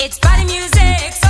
It's body music. So